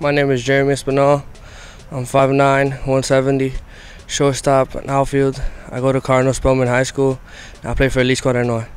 My name is Jeremy Espinal. I'm 5'9", 170, shortstop, and outfield. I go to Cardinal Spellman High School. I play for Elite Squad Illinois.